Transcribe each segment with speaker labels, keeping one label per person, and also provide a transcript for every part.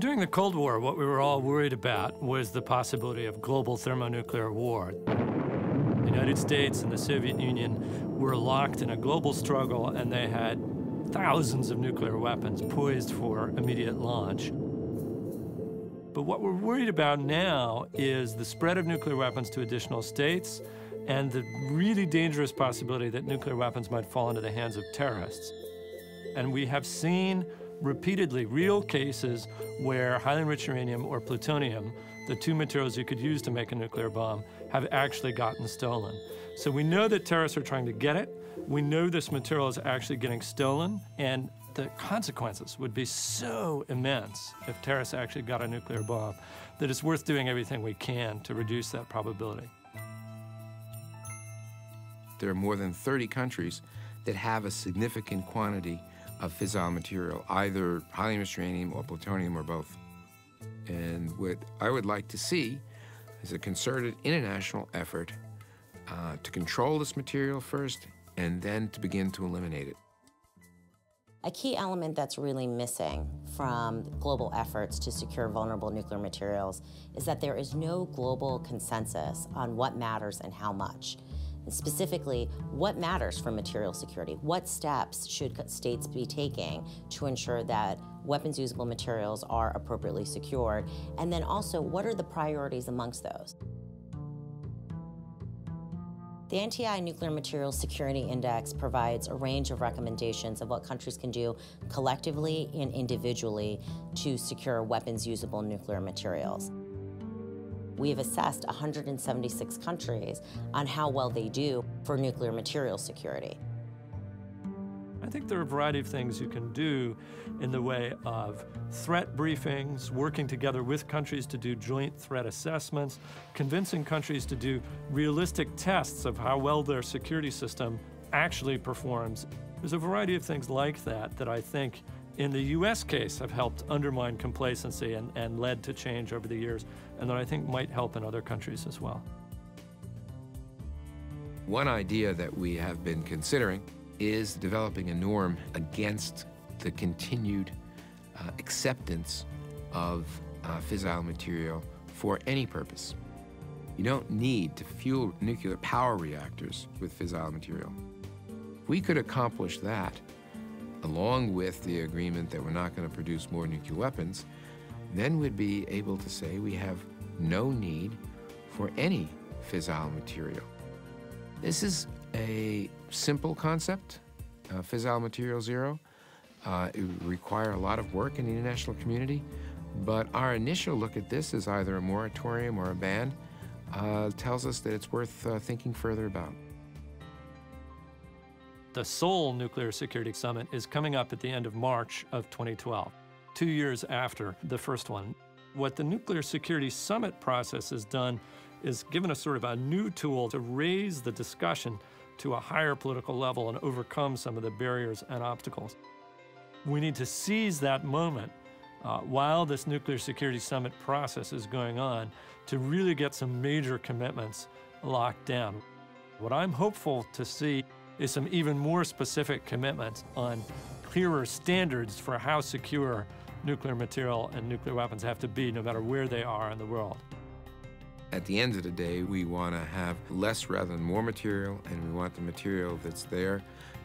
Speaker 1: During the Cold War, what we were all worried about was the possibility of global thermonuclear war. The United States and the Soviet Union were locked in a global struggle, and they had thousands of nuclear weapons poised for immediate launch. But what we're worried about now is the spread of nuclear weapons to additional states and the really dangerous possibility that nuclear weapons might fall into the hands of terrorists. And we have seen repeatedly real cases where highly enriched uranium or plutonium, the two materials you could use to make a nuclear bomb, have actually gotten stolen. So we know that terrorists are trying to get it. We know this material is actually getting stolen, and the consequences would be so immense if terrorists actually got a nuclear bomb that it's worth doing everything we can to reduce that probability.
Speaker 2: There are more than 30 countries that have a significant quantity of fissile material, either enriched uranium or plutonium or both. And what I would like to see is a concerted international effort uh, to control this material first and then to begin to eliminate it.
Speaker 3: A key element that's really missing from global efforts to secure vulnerable nuclear materials is that there is no global consensus on what matters and how much. Specifically, what matters for material security? What steps should states be taking to ensure that weapons usable materials are appropriately secured? And then also, what are the priorities amongst those? The NTI Nuclear Materials Security Index provides a range of recommendations of what countries can do collectively and individually to secure weapons usable nuclear materials. We have assessed 176 countries on how well they do for nuclear material security.
Speaker 1: I think there are a variety of things you can do in the way of threat briefings, working together with countries to do joint threat assessments, convincing countries to do realistic tests of how well their security system actually performs. There's a variety of things like that that I think in the US case have helped undermine complacency and, and led to change over the years, and that I think might help in other countries as well.
Speaker 2: One idea that we have been considering is developing a norm against the continued uh, acceptance of uh, fissile material for any purpose. You don't need to fuel nuclear power reactors with fissile material. If we could accomplish that, along with the agreement that we're not going to produce more nuclear weapons, then we'd be able to say we have no need for any fissile material. This is a simple concept, uh, fissile material zero. Uh, it would require a lot of work in the international community, but our initial look at this is either a moratorium or a ban uh, tells us that it's worth uh, thinking further about.
Speaker 1: The Seoul Nuclear Security Summit is coming up at the end of March of 2012, two years after the first one. What the Nuclear Security Summit process has done is given us sort of a new tool to raise the discussion to a higher political level and overcome some of the barriers and obstacles. We need to seize that moment uh, while this Nuclear Security Summit process is going on to really get some major commitments locked down. What I'm hopeful to see is some even more specific commitments on clearer standards for how secure nuclear material and nuclear weapons have to be no matter where they are in the world.
Speaker 2: At the end of the day, we want to have less rather than more material, and we want the material that's there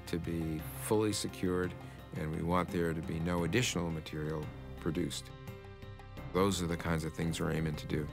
Speaker 2: to be fully secured, and we want there to be no additional material produced. Those are the kinds of things we're aiming to do.